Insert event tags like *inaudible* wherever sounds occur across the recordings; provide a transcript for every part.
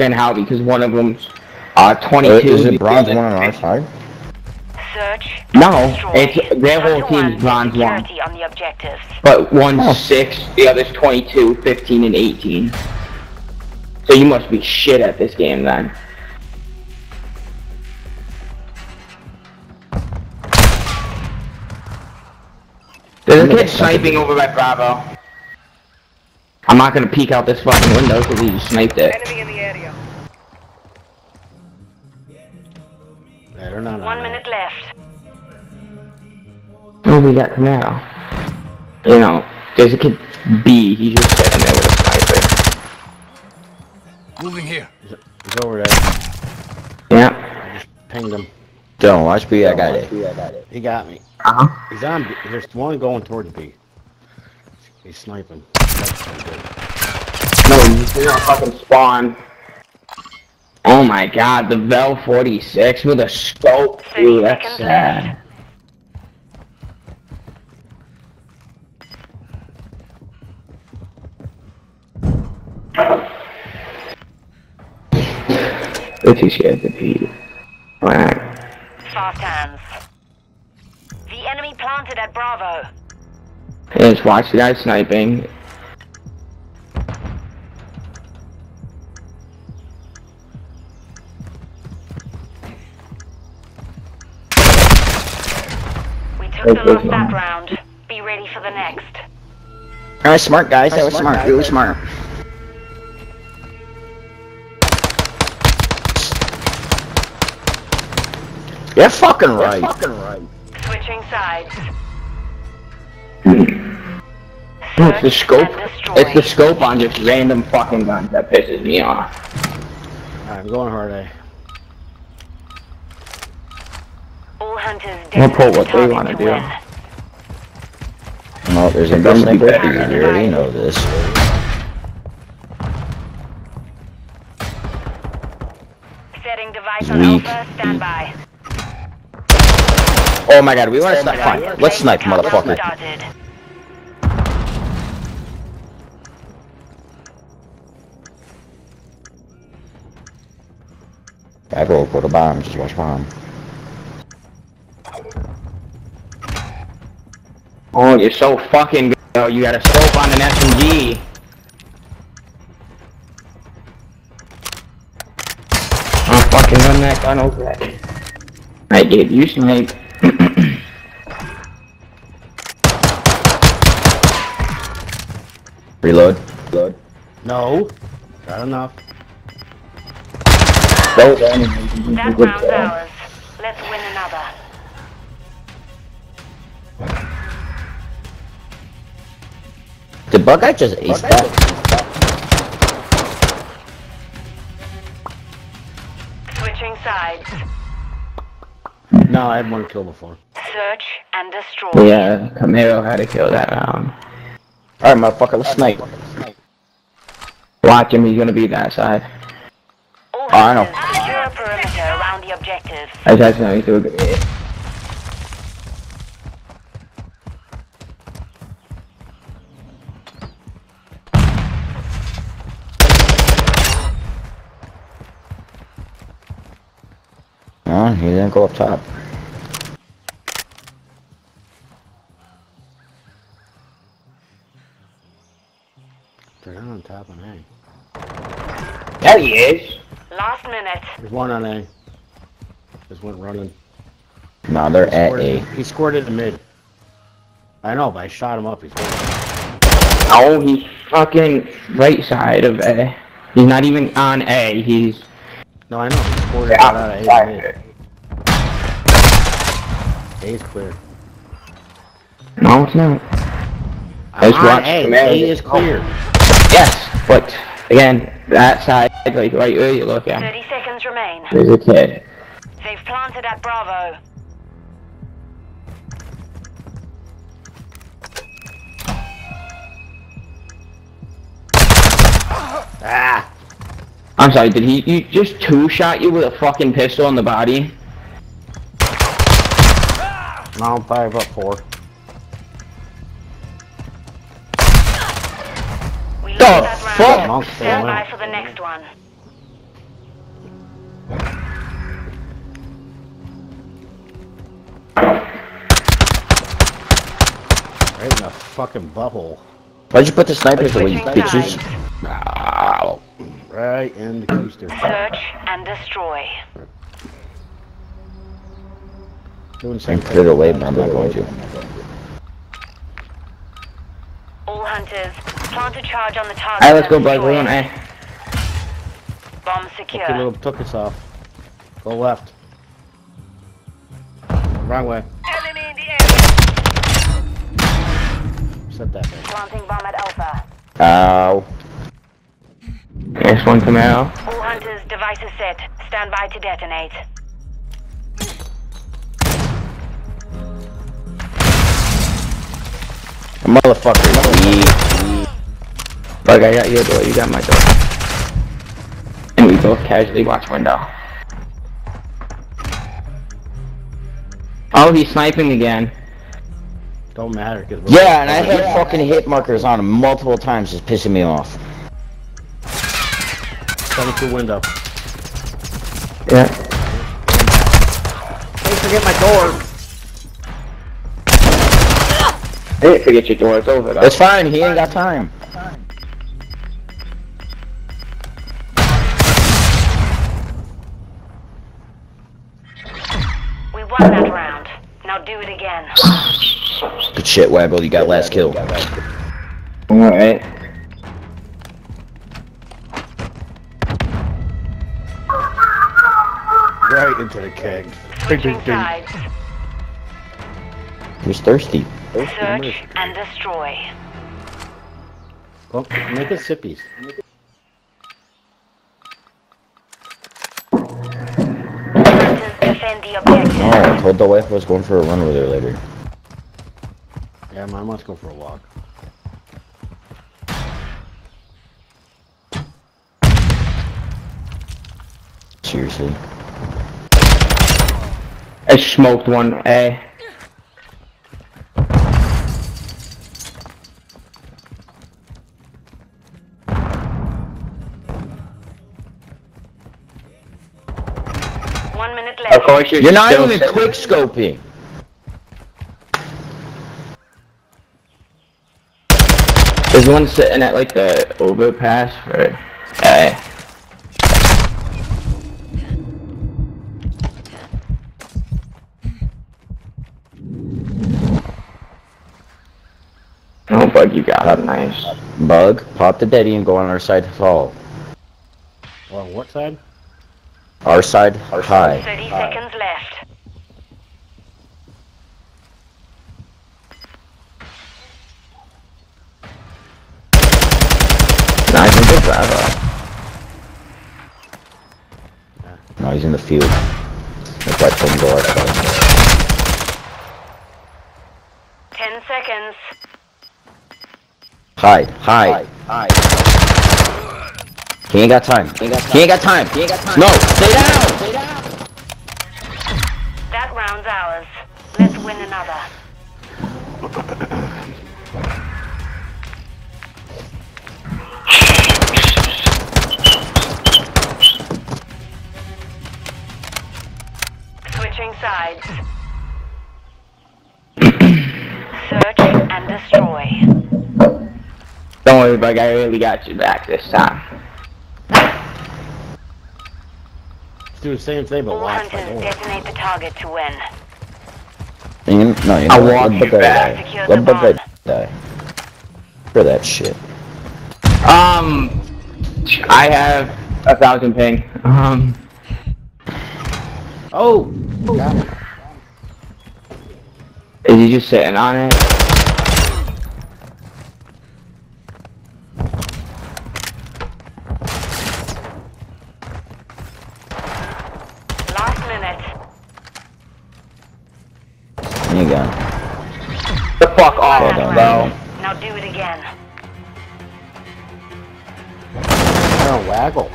and how because one of them's uh 22. Uh, Is it bronze one on our side? Search. No, it's their whole Hunter team's bronze one. on the objectives. But one's Oh. 6, the other's 22, 15, and 18. So you must be shit at this game then. There's a kid sniping over by Bravo. I'm not gonna peek out this fucking window because he just sniped it. Enemy in the area. Yeah, they're not on One that. minute left. Oh, we got Camaro. You know, there's a kid B, he's just sitting there with a sniper. Moving here. He's over there. Yeah. Pinged him. Don't watch B. I got it. He got me. Uh-huh. He's on. B. There's one going towards B. He's sniping. No, he's gonna fucking spawn. Oh my god, the Vel 46 with a scope, dude, that's sad. Too scared to pee. Alright. Fast hands. The enemy planted at Bravo. Just watch the guy sniping. Took the good lost that one. round. Be ready for the next. Alright, smart guys. That was smart. Really smart. Yeah, fucking right. fucking right Switching sides. No, it's the scope. It's the scope on just random fucking guns that pisses me off. Alright, I'm going hard A. All hunters We'll destined pull what they wanna do. win. No, there's a gun sniper B. You already know this. Setting device on Weak. alpha. Stand by. Oh my god, we want to snipe. Fine. Let's snipe, motherfucker. started. I will put a bomb. Just watch bomb. Oh, you're so fucking good. Oh, you got a scope on an SMG. I'll fucking run that gun over there. I gave you snipe. *clears throat* Reload. Reload. No. Got enough. Go That round's ours. Let's win another. Did Buckeye just ace that? Switching sides. No, I had one kill before. Search and destroy. Yeah, Camaro had to kill that round. Alright, motherfucker, let's snipe. Watch him, he's gonna be that side. All Oh, I know. hunters secure a perimeter around the objectives. I just know he's doing good. No, he didn't go up top. They're not on top on A. There he is. Last minute. There's one on A. Just went running. No, they're at Scored A. it- He scored it in the mid. I know, but I shot him up. He's Oh, he's fucking right side of A. He's not even on A, he's No, I know. He scored it Yeah, out of A in mid. A's clear. No, it's not. I'm Let's on A. Camaro. A is clear. Yes, but again, that side, like right where you look at, 30 seconds remain. there's a kid. They've planted at Bravo. Ah! I'm sorry, did he you just two shot you with a fucking pistol in the body? Round five up four. We the that fuck? Stand by for the next one. Right in the fucking butthole. Why'd you put the snipers away, you bitches? Right in the coaster. Search and destroy. Doing the I same can put it thing. away, but I'm not going to. All hunters, plant a charge on the target. Alright, let's go, and bud. We're on it. A. Bomb Take your secure. little took us off. Go left. Wrong way. Enemy in the area. Set that back. Planting bomb at Alpha. Ow. Next one come out. All hunters, devices set. Stand by to detonate. Motherfucker. Ye- Bug, I got your door. You got my door. And we both casually watch window. Oh, he's sniping again. Don't matter. Cause Yeah, and I had fucking hit markers on him multiple times, just pissing me off. Coming through window. Yeah. Don't forget my door. Hey, forget your door. It's over though. It's fine, he ain't got time. We won that round. Now do it again. Good shit, Waggle, you got last kill. Alright. Right into the keg. Ding, Switching ding, ding. sides. Who's thirsty? Search and destroy. Well, make it sippies. Hunters, defend the objective. Oh, I told the wife I was going for a run with her later. Yeah, mine wants to go for a walk. Seriously. I smoked one A. minute Of left. course, you're, You're not even quick scoping. There's one sitting at like the overpass for A. Oh, bug, you got it. Nice. Bug, pop the daddy and go on our side to fall. Well, on what side? Our side, Our high. 30 seconds left. Nice and good Bravo. No, he's in the field. That's why I told him to go our side. 10 seconds. Hide, hide, hide. He ain't got time. He ain't got time. He ain't got time. No, stay down. Stay down. That round's ours. Let's win another. Switching sides. Search and destroy. Don't worry, bug. I really got you back this time. Let's do the same thing, but All watch my hunters door. detonate the target to win. You- No, you know I'll what? walk Let you Bug back. die. Let the Bug bomb. die. For that shit. Um, I have a thousand ping. Um, Oh! Got it. is he just sitting on it? Last minute. You go. The fuck Won off, Well that done. bro. round. Now do it again. Oh, waggle.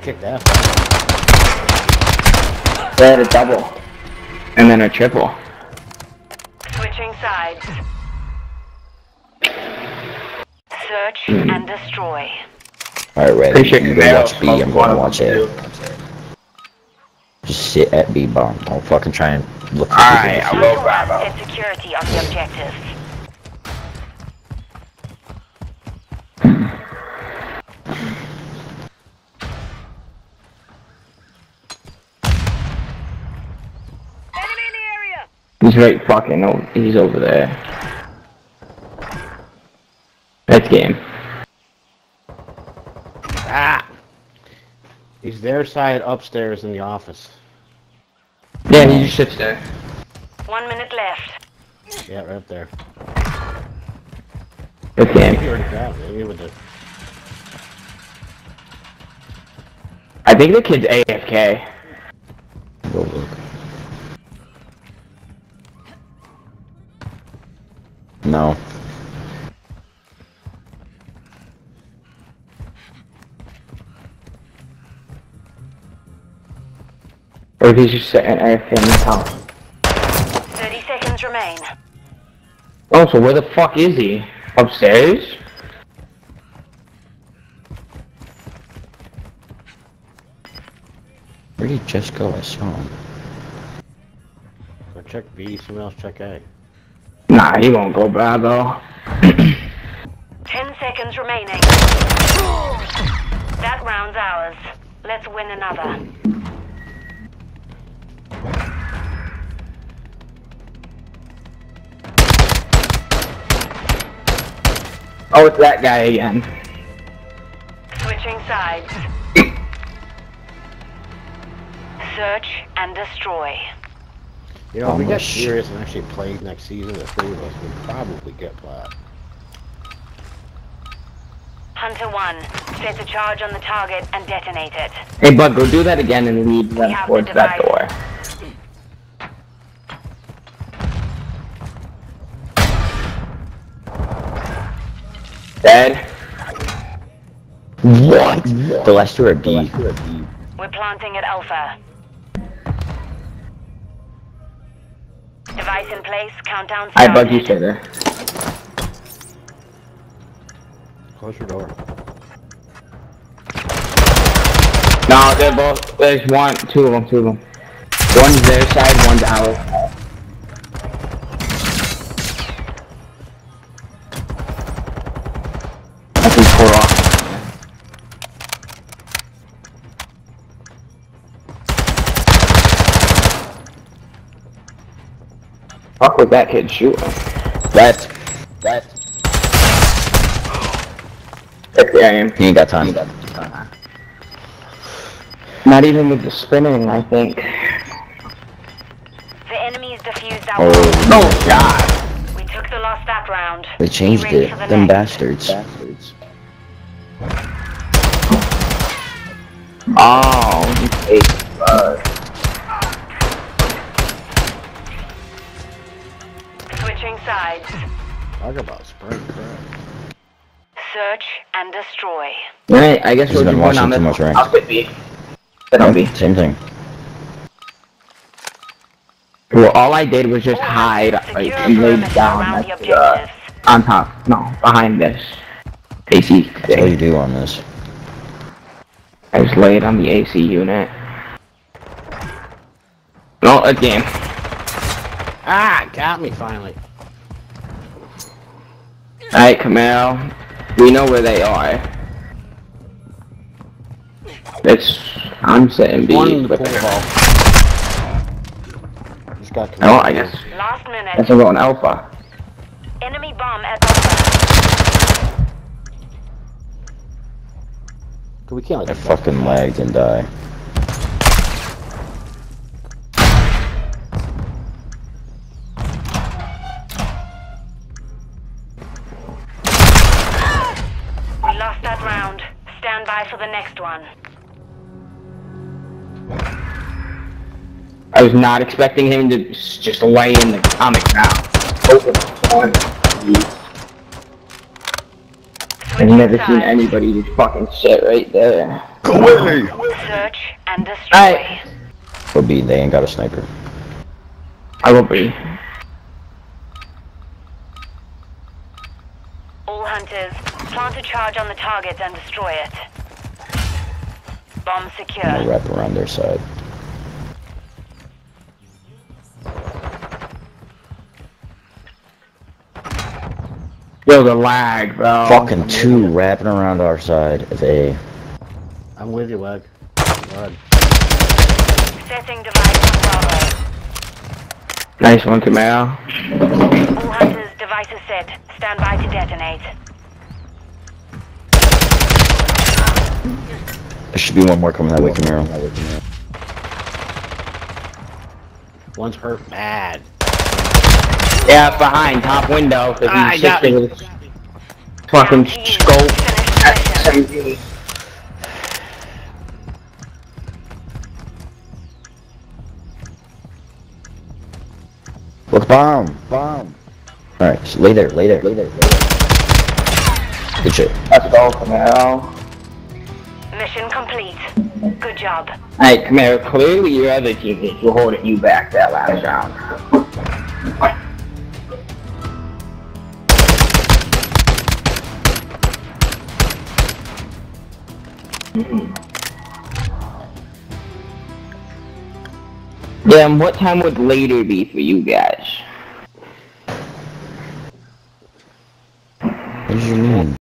Kick that. They had a double. And then a triple. Switching sides. Search hmm. and destroy. Alright, Red. Appreciate You your go watch B. I'm gonna watch them, A. Just sit at B bomb. Don't fucking try and look for Alright, people. I Alpha will One Bravo. set security on the objective. He's right fucking over. He's over there. That's game. Ah! He's their side upstairs in the office. Yeah, he just sits there. One minute left. Yeah, right up there. That's He game. already grabbed it. He with the I think the kid's AFK. Go look. No. Or if he's just sitting AFK in his house. 30 seconds remain. Oh, so where the fuck is he? Upstairs? Where did he just go? I saw him. Go check B, someone else check A. Nah, he won't go bad though. *clears throat* 10 seconds remaining. That round's ours. Let's win another. Oh, it's that guy again. Switching sides. *clears throat* Search and destroy. You know, if we get serious and actually played next season, the three of us would probably get plat. Hunter 1, set a charge on the target and detonate it. Hey, bud, go do that again and lead them have towards the that door. Dead. What? The last two are B. We're planting at Alpha. Device in place, countdown I bug you, stay. Close your door. No, they're both. There's one, two of them, two of them. One's their side, one's ours. Fuck with that kid shooting. That. That. That's the aim. He ain't got time. Not even with the spinning, I think. The enemy's defused our Oh, Oh god. We took the lost that round. they changed it. the Them next. bastards. Oh, he Switching sides. Talk about spring crap. Search and destroy. Alright, I guess He's we're been just going watching on too this. much ranked. I'll sit B. Sit on B. Same thing. Well, all I did was just hide, Secure like, and lay down around the uh, on top. No, behind this AC That's all you do on this. I just laid on the AC unit. No, a game. Ah, got me finally. Alright, Kamal. We know where they are. It's. I'm saying B. One in the with pool the- hall. Just got Oh, I guess. Last minute. That's a going alpha. Enemy bomb at Alpha. We can't let I this fucking come lagged and die. We lost that round. Stand by for the next one. I was not expecting him to just lay in the comic the ground. Open the door. I've never seen anybody just fucking sit right there. Go away! Search and destroy. Alright. Or B, they ain't got a sniper. I will be. All hunters, plant a charge on the target and destroy it. Bomb And they secure. wrap around their side. Yo, the lag, bro. Fucking two wrapping around our side of A. I'm with you, Leg. Blood. Setting device on Bravo. Nice one, Camaro. All hunters, devices set. Stand by to detonate. There should be one more coming that way, Camaro. One's hurt bad. Yeah, behind, top window, because Ah, I got me. fucking Down to you. scope. Finish the Look, bomb! Bomb! Alright, lay there, lay there, lay there, lay there. Good shit. Let's go, Camaro. Mission complete. Good job. Hey, Camaro, clearly your other teammates were holding you back that last round. Damn, what time would later be for you guys? What do you mean?